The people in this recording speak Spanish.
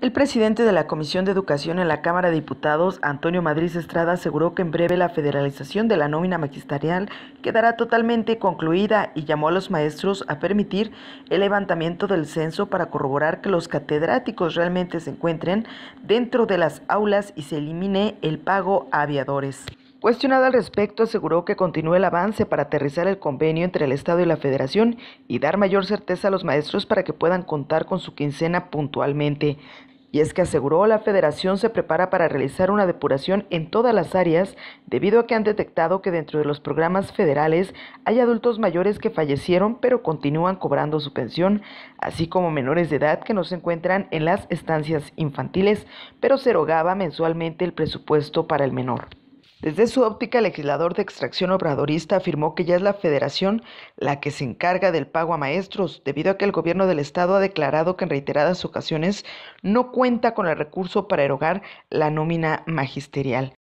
El presidente de la Comisión de Educación en la Cámara de Diputados, Antonio Madrid Estrada, aseguró que en breve la federalización de la nómina magisterial quedará totalmente concluida y llamó a los maestros a permitir el levantamiento del censo para corroborar que los catedráticos realmente se encuentren dentro de las aulas y se elimine el pago a aviadores. Cuestionado al respecto, aseguró que continúa el avance para aterrizar el convenio entre el Estado y la Federación y dar mayor certeza a los maestros para que puedan contar con su quincena puntualmente. Y es que aseguró la federación se prepara para realizar una depuración en todas las áreas debido a que han detectado que dentro de los programas federales hay adultos mayores que fallecieron pero continúan cobrando su pensión, así como menores de edad que no se encuentran en las estancias infantiles, pero se erogaba mensualmente el presupuesto para el menor. Desde su óptica, el legislador de extracción obradorista afirmó que ya es la federación la que se encarga del pago a maestros, debido a que el gobierno del estado ha declarado que en reiteradas ocasiones no cuenta con el recurso para erogar la nómina magisterial.